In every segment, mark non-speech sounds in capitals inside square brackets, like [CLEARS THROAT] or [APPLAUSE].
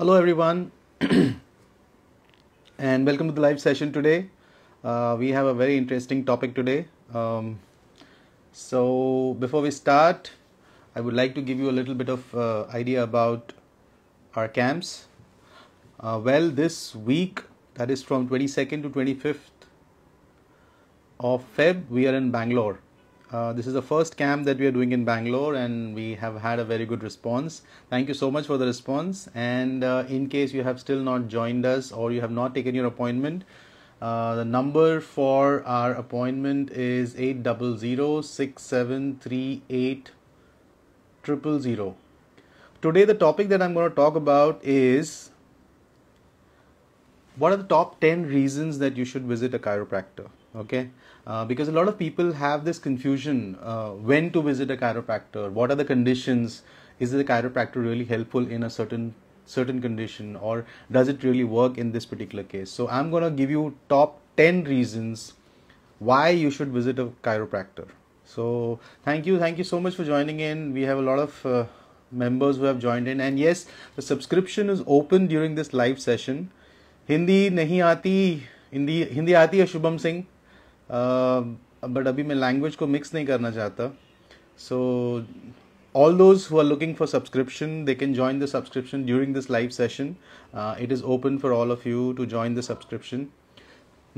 Hello, everyone, [CLEARS THROAT] and welcome to the live session today. Uh, we have a very interesting topic today. Um, so, before we start, I would like to give you a little bit of uh, idea about our camps. Uh, well, this week, that is from 22nd to 25th of Feb, we are in Bangalore. Uh, this is the first camp that we are doing in Bangalore, and we have had a very good response. Thank you so much for the response. And uh, in case you have still not joined us or you have not taken your appointment, uh, the number for our appointment is eight double zero six seven three eight triple zero. Today, the topic that I'm going to talk about is what are the top 10 reasons that you should visit a chiropractor okay? Uh, because a lot of people have this confusion uh, when to visit a chiropractor what are the conditions is the chiropractor really helpful in a certain certain condition or does it really work in this particular case? So i'm going to give you top 10 reasons why you should visit a chiropractor. So thank you thank you so much for joining in. We have a lot of uh, members who have joined in. And yes the subscription is open during this live session. Hindi nahi aati hindi hindi aati hai shubham singh. But अभी मैं language को mix नहीं करना चाहता सो all those who are looking for subscription they can join the subscription during this live session uh, it is open for all of you to join the subscription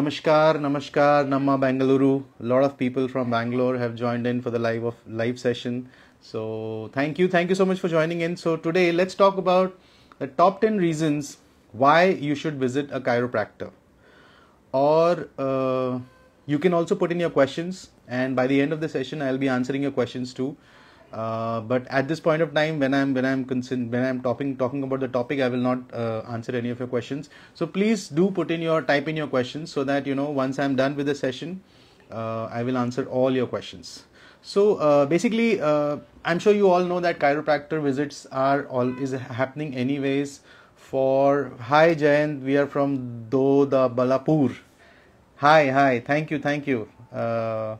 namaskar namaskar namma bangalore a lot of people from bangalore have joined in for the live of live session so thank you thank you so much for joining in so today let's talk about the top 10 reasons why you should visit a chiropractor or uh, you can also put in your questions and by the end of the session i'll be answering your questions too. Uh, but at this point of time when i'm when i'm when i'm talking talking about the topic i will not uh, answer any of your questions. So please do put in your type in your questions so that you know once i'm done with the session uh, i will answer all your questions. So uh, basically uh, i'm sure you all know that chiropractor visits are all is happening anyways. For hi Jayant, we are from Doddaballapur. Hi, hi, thank you, thank you. Uh,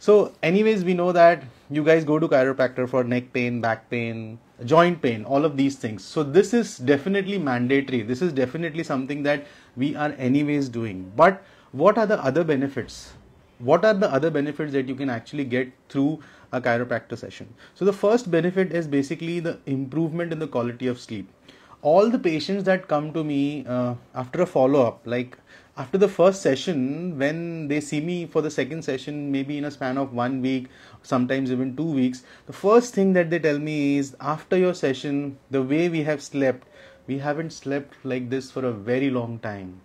so, anyways, we know that you guys go to chiropractor for neck pain, back pain, joint pain, all of these things. So, this is definitely mandatory. This is definitely something that we are anyways doing. But what are the other benefits? What are the other benefits that you can actually get through a chiropractor session? So, the first benefit is basically the improvement in the quality of sleep all the patients that come to me uh, after a follow up like after the first session when they see me for the second session maybe in a span of one week sometimes even two weeks the first thing that they tell me is after your session the way we have slept we haven't slept like this for a very long time.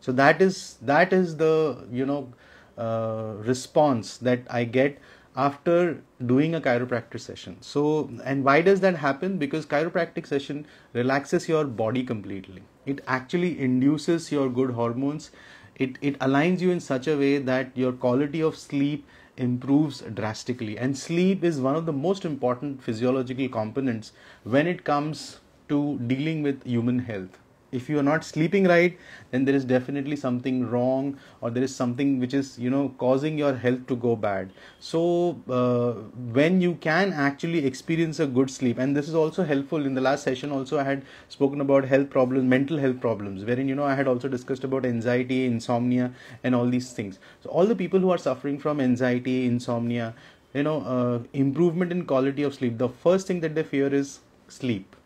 So that is that is the you know uh, response that i get after doing a chiropractic session. So and why does that happen? Because chiropractic session relaxes your body completely it actually induces your good hormones. It it aligns you in such a way that your quality of sleep improves drastically. And sleep is one of the most important physiological components when it comes to dealing with human health if you are not sleeping right then there is definitely something wrong or there is something which is you know causing your health to go bad. So uh, when you can actually experience a good sleep and this is also helpful. In the last session also i had spoken about health problems mental health problems wherein you know i had also discussed about anxiety insomnia and all these things. So all the people who are suffering from anxiety insomnia you know uh, improvement in quality of sleep the first thing that they fear is sleep.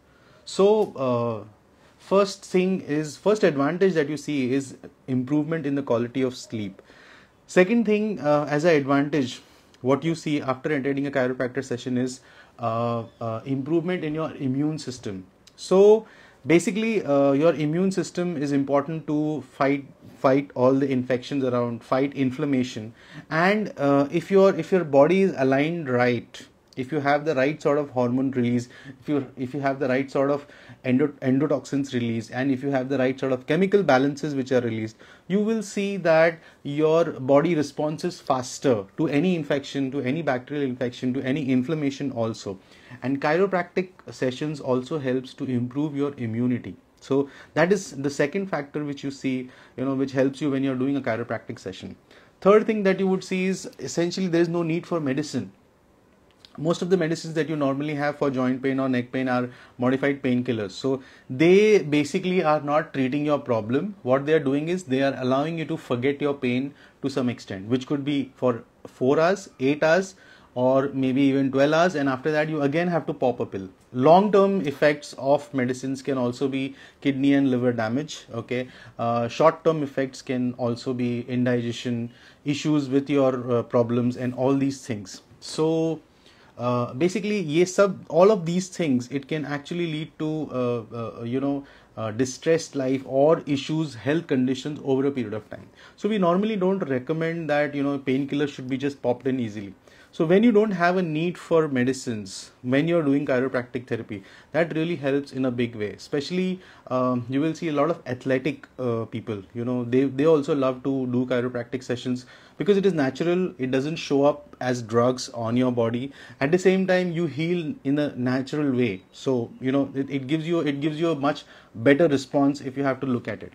So uh, first thing is first advantage that you see is improvement in the quality of sleep. Second thing uh, as an advantage what you see after attending a chiropractor session is uh, uh, improvement in your immune system. So basically uh, your immune system is important to fight fight all the infections around fight inflammation. And uh, if your if your body is aligned right if you have the right sort of hormone release if you if you have the right sort of endo, endotoxins released and if you have the right sort of chemical balances which are released you will see that your body responses faster to any infection to any bacterial infection to any inflammation also. And chiropractic sessions also helps to improve your immunity. So that is the second factor which you see you know which helps you when you're doing a chiropractic session. Third thing that you would see is essentially there is no need for medicine most of the medicines that you normally have for joint pain or neck pain are modified painkillers. So they basically are not treating your problem. What they are doing is they are allowing you to forget your pain to some extent which could be for 4 hours 8 hours or maybe even 12 hours and after that you again have to pop a pill. Long term effects of medicines can also be kidney and liver damage okay? Uh, short term effects can also be indigestion issues with your uh, problems and all these things. So uh, basically yes sub all of these things it can actually lead to uh, uh, you know uh, distressed life or issues health conditions over a period of time so we normally don't recommend that you know painkillers should be just popped in easily so when you don't have a need for medicines, when you're doing chiropractic therapy, that really helps in a big way. Especially um, you will see a lot of athletic uh, people. You know they they also love to do chiropractic sessions because it is natural. It doesn't show up as drugs on your body. At the same time, you heal in a natural way. So you know it, it gives you it gives you a much better response if you have to look at it.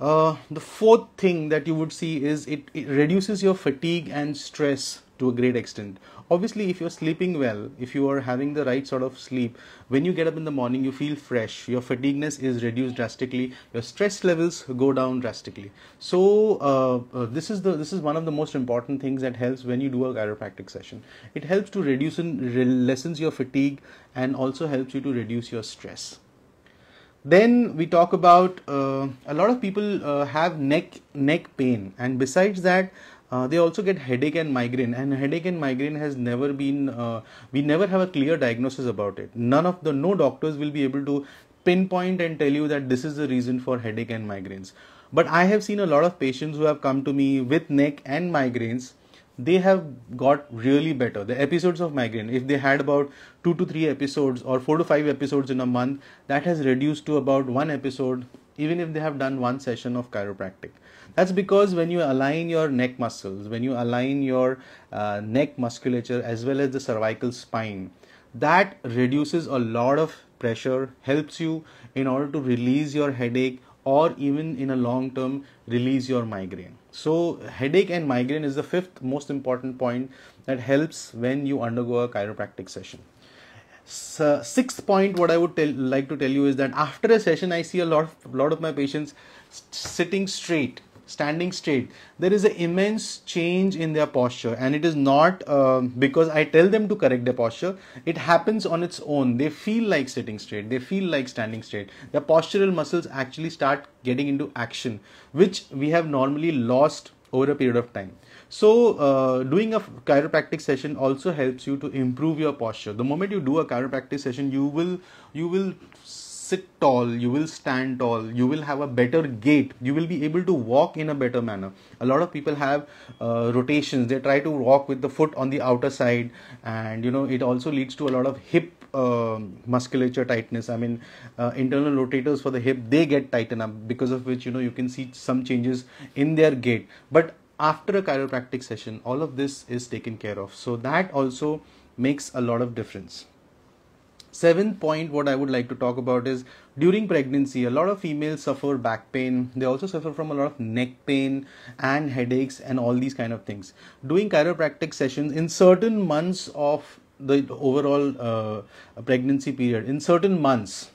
Uh, the fourth thing that you would see is it, it reduces your fatigue and stress to a great extent. Obviously, if you're sleeping well, if you are having the right sort of sleep, when you get up in the morning, you feel fresh, your fatigueness is reduced drastically, your stress levels go down drastically. So, uh, uh, this is the this is one of the most important things that helps when you do a chiropractic session. It helps to reduce and lessens your fatigue and also helps you to reduce your stress then we talk about uh, a lot of people uh, have neck neck pain and besides that uh, they also get headache and migraine and headache and migraine has never been uh, we never have a clear diagnosis about it. None of the no doctors will be able to pinpoint and tell you that this is the reason for headache and migraines. But i have seen a lot of patients who have come to me with neck and migraines. They have got really better. The episodes of migraine if they had about 2 to 3 episodes or 4 to 5 episodes in a month that has reduced to about one episode even if they have done one session of chiropractic that's because when you align your neck muscles, when you align your uh, neck musculature as well as the cervical spine, that reduces a lot of pressure, helps you in order to release your headache or even in a long term release your migraine. So, headache and migraine is the fifth most important point that helps when you undergo a chiropractic session. So, sixth point, what I would tell, like to tell you is that after a session, I see a lot of lot of my patients sitting straight standing straight. There is an immense change in their posture and it is not uh, because i tell them to correct their posture. It happens on its own. They feel like sitting straight. They feel like standing straight. The postural muscles actually start getting into action which we have normally lost over a period of time so uh, doing a chiropractic session also helps you to improve your posture the moment you do a chiropractic session you will you will sit tall, you will stand tall, you will have a better gait, you will be able to walk in a better manner. A lot of people have uh, rotations, they try to walk with the foot on the outer side, and you know, it also leads to a lot of hip uh, musculature tightness. I mean, uh, internal rotators for the hip they get tightened up because of which you know you can see some changes in their gait. But after a chiropractic session, all of this is taken care of. So that also makes a lot of difference. Seventh point what i would like to talk about is during pregnancy a lot of females suffer back pain. They also suffer from a lot of neck pain and headaches and all these kind of things. Doing chiropractic sessions in certain months of the overall uh, pregnancy period in certain months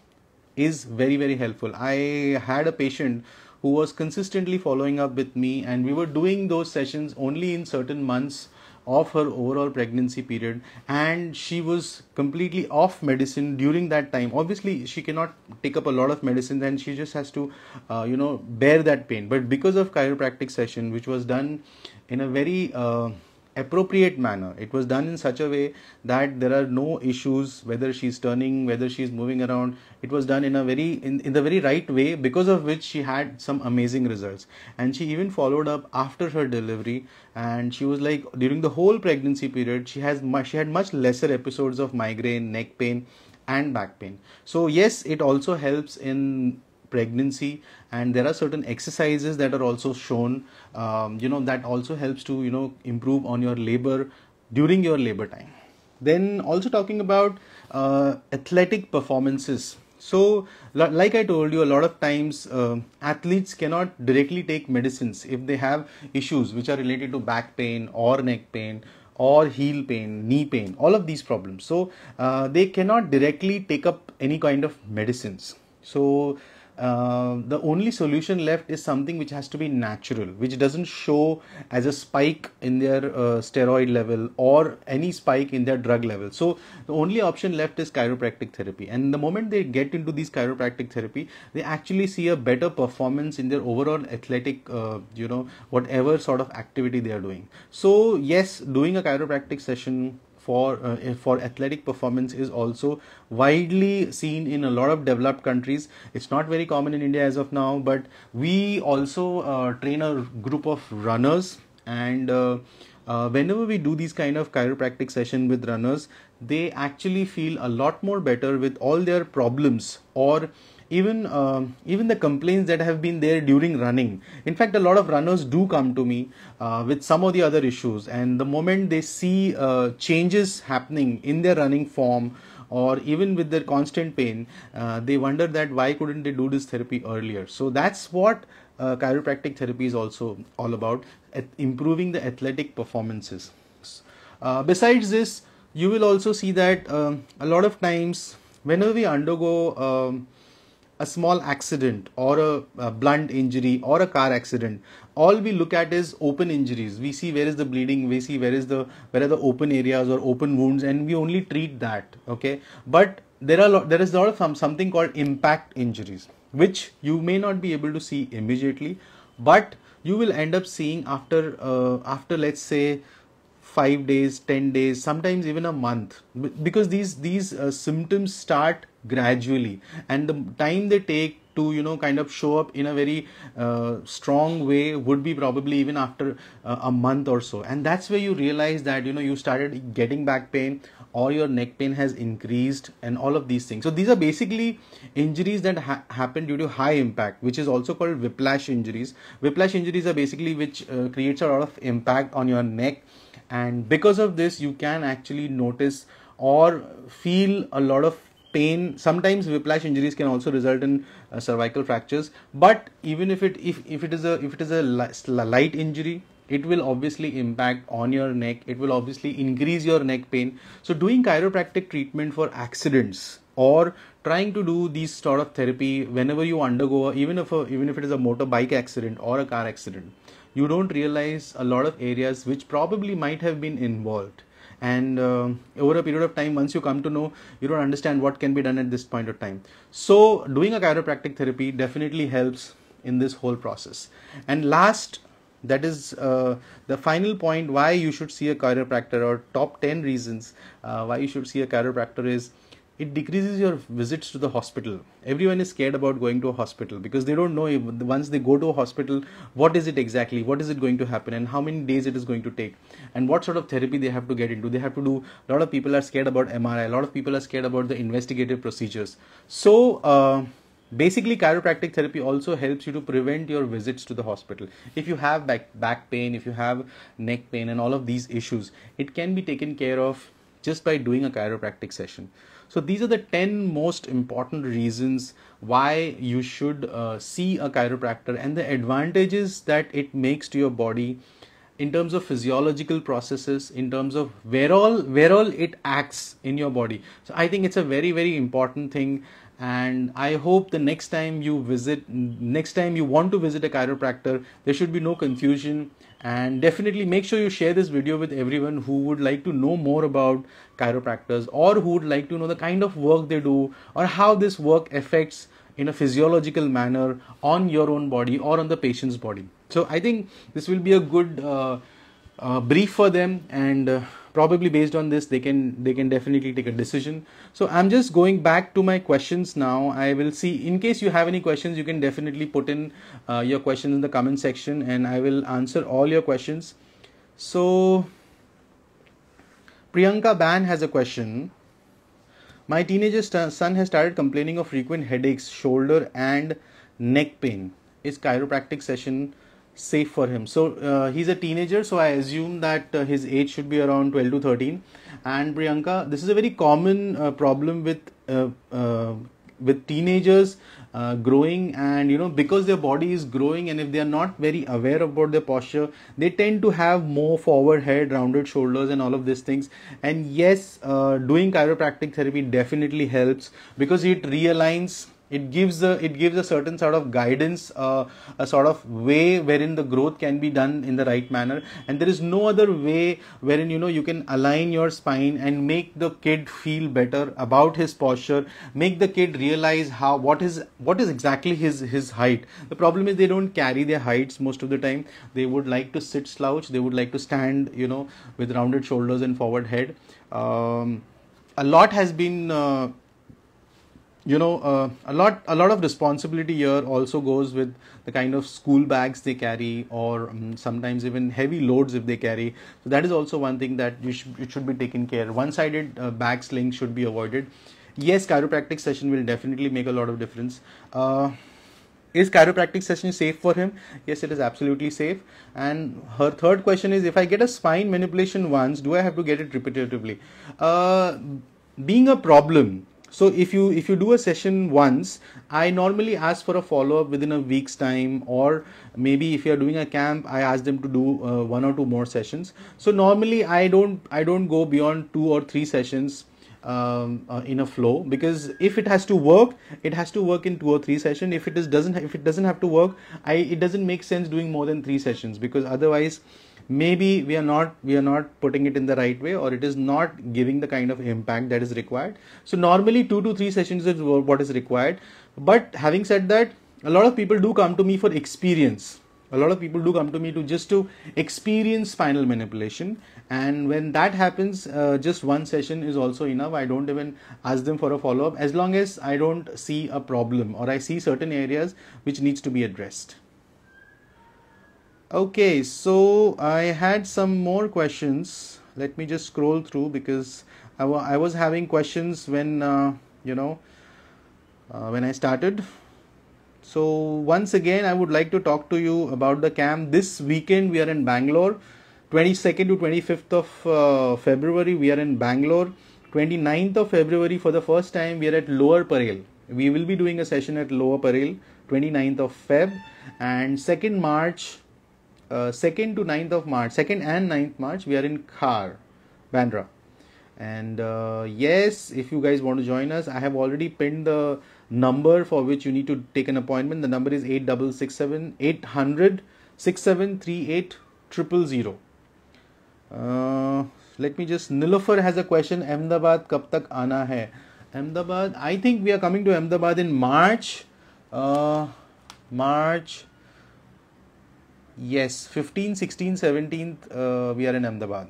is very very helpful. I had a patient who was consistently following up with me and we were doing those sessions only in certain months of her overall pregnancy period. And she was completely off medicine during that time. Obviously she cannot take up a lot of medicine and she just has to uh, you know bear that pain. But because of chiropractic session which was done in a very uh, appropriate manner. It was done in such a way that there are no issues whether she's turning, whether she's moving around. It was done in a very in, in the very right way because of which she had some amazing results. And she even followed up after her delivery and she was like during the whole pregnancy period she has much, she had much lesser episodes of migraine, neck pain and back pain. So yes, it also helps in pregnancy and there are certain exercises that are also shown um, you know that also helps to you know improve on your labor during your labor time then also talking about uh, athletic performances so like i told you a lot of times uh, athletes cannot directly take medicines if they have issues which are related to back pain or neck pain or heel pain, knee pain, all of these problems. So uh, they cannot directly take up any kind of medicines. So uh, the only solution left is something which has to be natural, which doesn't show as a spike in their uh, steroid level or any spike in their drug level. So the only option left is chiropractic therapy. And the moment they get into these chiropractic therapy, they actually see a better performance in their overall athletic, uh, you know, whatever sort of activity they are doing. So yes, doing a chiropractic session for uh, for athletic performance is also widely seen in a lot of developed countries. It's not very common in india as of now but we also uh, train a group of runners and uh, uh whenever we do these kind of chiropractic session with runners they actually feel a lot more better with all their problems or even uh, even the complaints that have been there during running. In fact a lot of runners do come to me uh, with some of the other issues. And the moment they see uh, changes happening in their running form or even with their constant pain uh, they wonder that why couldn't they do this therapy earlier? So that's what uh, chiropractic therapy is also all about improving the athletic performances. Uh, besides this you will also see that um, a lot of times whenever we undergo um, a small accident or a, a, blunt injury or a car accident all we look at is open injuries. We see where is the bleeding we see where is the where are the open areas or open wounds and we only treat that okay? But there are there is a lot of some, something called impact injuries which you may not be able to see immediately but you will end up seeing after uh, after let's say 5 days 10 days sometimes even a month. Because these these uh, symptoms start gradually. And the time they take to you know kind of show up in a very uh, strong way would be probably even after uh, a month or so. And that's where you realize that you know you started getting back pain or your neck pain has increased and all of these things. So these are basically injuries that ha- happen due to high impact which is also called whiplash injuries. Whiplash injuries are basically which uh, creates a lot of impact on your neck and because of this you can actually notice or feel a lot of pain. Sometimes whiplash injuries can also result in uh, cervical fractures. But even if it if, if it is a if it is a light injury it will obviously impact on your neck. It will obviously increase your neck pain. So doing chiropractic treatment for accidents or trying to do these sort of therapy whenever you undergo even if a, even if it is a motorbike accident or a car accident you don't realize a lot of areas which probably might have been involved. And uh, over a period of time once you come to know you don't understand what can be done at this point of time. So doing a chiropractic therapy definitely helps in this whole process. And last that is uh, the final point why you should see a chiropractor or top 10 reasons uh, why you should see a chiropractor is it decreases your visits to the hospital. Everyone is scared about going to a hospital because they don't know if once they go to a hospital what is it exactly what is it going to happen and how many days it is going to take and what sort of therapy they have to get into. They have to do a lot of people are scared about mri a lot of people are scared about the investigative procedures. So uh, basically chiropractic therapy also helps you to prevent your visits to the hospital. If you have back back pain if you have neck pain and all of these issues it can be taken care of just by doing a chiropractic session. So these are the 10 most important reasons why you should uh, see a chiropractor and the advantages that it makes to your body in terms of physiological processes in terms of where all where all it acts in your body. So i think it's a very very important thing and i hope the next time you visit next time you want to visit a chiropractor there should be no confusion. And definitely make sure you share this video with everyone who would like to know more about chiropractors or who would like to know the kind of work they do or how this work affects in a physiological manner on your own body or on the patient's body. So i think this will be a good uh, uh, brief for them and uh, probably based on this they can they can definitely take a decision. So i'm just going back to my questions now. I will see in case you have any questions you can definitely put in uh, your questions in the comment section and i will answer all your questions. So priyanka ban has a question. My teenager son has started complaining of frequent headaches shoulder and neck pain. Is chiropractic session safe for him. So uh, he's a teenager so i assume that uh, his age should be around 12 to 13 and priyanka this is a very common uh, problem with uh, uh, with teenagers uh, growing. And you know because their body is growing and if they are not very aware about their posture they tend to have more forward head rounded shoulders and all of these things. And yes doing chiropractic therapy definitely helps because it realigns it gives a it gives a certain sort of guidance uh, a sort of way wherein the growth can be done in the right manner. And there is no other way wherein you know you can align your spine and make the kid feel better about his posture make the kid realize how what is what is exactly his his height. The problem is they don't carry their heights most of the time. They would like to sit slouch. They would like to stand you know with rounded shoulders and forward head. Um, a lot has been uh, you know uh, a lot a lot of responsibility here also goes with the kind of school bags they carry or um, sometimes even heavy loads if they carry. So that is also one thing that you should it should be taken care. One sided uh, bag sling should be avoided. Yes chiropractic session will definitely make a lot of difference. Uh, is chiropractic session safe for him? Yes it is absolutely safe. And her third question is if i get a spine manipulation once do i have to get it repetitively? Uh, being a problem so if you if you do a session once i normally ask for a follow up within a week's time or maybe if you are doing a camp i ask them to do uh, one or two more sessions. So normally i don't i don't go beyond two or three sessions um, uh, in a flow because if it has to work it has to work in two or three sessions if it is doesn't if it doesn't have to work i it doesn't make sense doing more than three sessions because otherwise maybe we are not we are not putting it in the right way or it is not giving the kind of impact that is required. So normally 2 to 3 sessions is what is required. But having said that a lot of people do come to me for experience. A lot of people do come to me to just to experience spinal manipulation. And when that happens uh, just one session is also enough. I don't even ask them for a follow up as long as i don't see a problem or i see certain areas which needs to be addressed Okay, so I had some more questions. Let me just scroll through because I, I was having questions when, uh, you know, uh, when I started. So once again, I would like to talk to you about the camp. This weekend, we are in Bangalore. 22nd to 25th of uh, February, we are in Bangalore. 29th of February, for the first time, we are at Lower Parel. We will be doing a session at Lower Parel, 29th of Feb. And 2nd March, 2nd uh, to 9th of March, 2nd and 9th March, we are in Khar, Bandra. And uh, yes, if you guys want to join us, I have already pinned the number for which you need to take an appointment. The number is 8667 800 6738 000. Uh, let me just Nilofar has a question Ahmedabad kab tak aana hai Ahmedabad I think we are coming to Ahmedabad in March uh, March Yes, 15, 16, 17th, uh, we are in Ahmedabad.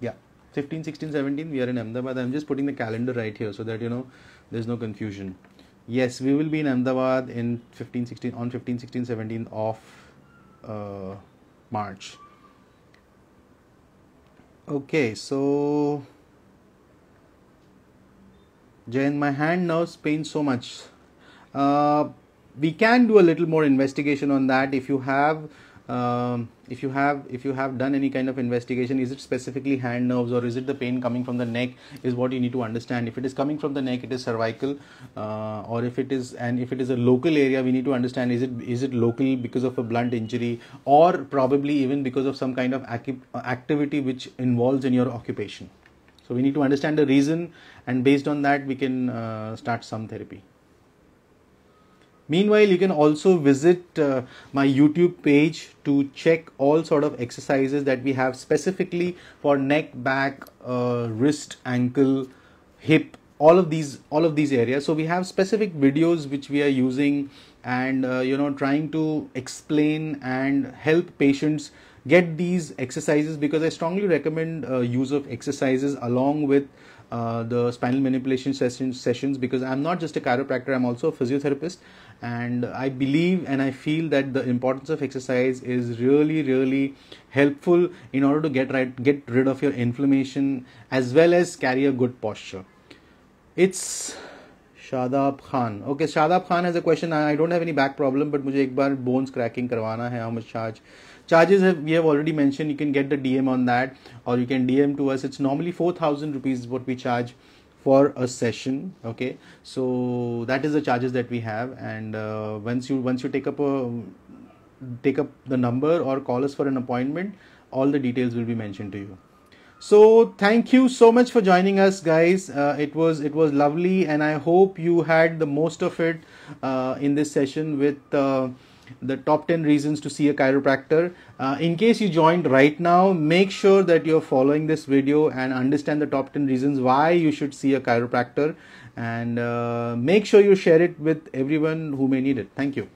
Yeah, 15, 16, 17, we are in Ahmedabad. I'm just putting the calendar right here so that you know there's no confusion. Yes, we will be in Ahmedabad in 15, 16, on 15, 16, 17 of uh, March. Okay, so Jain, my hand nerves pain so much. Uh, we can do a little more investigation on that if you have um, if you have if you have done any kind of investigation. Is it specifically hand nerves or is it the pain coming from the neck is what you need to understand. If it is coming from the neck it is cervical uh, or if it is and if it is a local area we need to understand is it is it local because of a blunt injury or probably even because of some kind of activity which involves in your occupation. So we need to understand the reason and based on that we can uh, start some therapy Meanwhile, you can also visit uh, my YouTube page to check all sort of exercises that we have specifically for neck, back, uh, wrist, ankle, hip, all of these all of these areas. So we have specific videos which we are using and uh, you know trying to explain and help patients get these exercises because I strongly recommend uh, use of exercises along with uh, the spinal manipulation sessions sessions because I'm not just a chiropractor I'm also a physiotherapist and i believe and i feel that the importance of exercise is really really helpful in order to get right get rid of your inflammation as well as carry a good posture it's Shadab Khan. Okay, Shadab Khan has a question. I don't have any back problem, but मुझे एक बार bones cracking करवाना है. How much charge? Charges have, we have already mentioned. You can get the DM on that, or you can DM to us. It's normally 4,000 rupees what we charge for a session okay so that is the charges that we have and uh, once you once you take up a take up the number or call us for an appointment all the details will be mentioned to you so thank you so much for joining us guys uh, it was it was lovely and i hope you had the most of it uh, in this session with uh, the top 10 reasons to see a chiropractor. Uh, in case you joined right now, make sure that you're following this video and understand the top 10 reasons why you should see a chiropractor and uh, make sure you share it with everyone who may need it. Thank you.